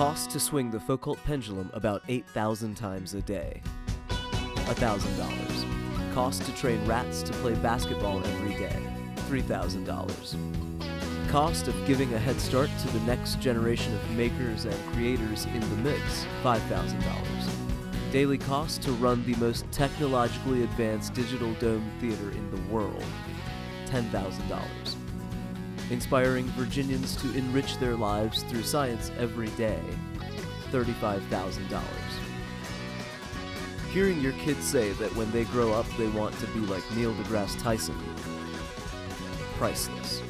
Cost to swing the Foucault pendulum about 8,000 times a day. $1,000. Cost to train rats to play basketball every day. $3,000. Cost of giving a head start to the next generation of makers and creators in the mix. $5,000. Daily cost to run the most technologically advanced digital dome theater in the world. $10,000 inspiring Virginians to enrich their lives through science every day. $35,000. Hearing your kids say that when they grow up they want to be like Neil deGrasse Tyson. Priceless.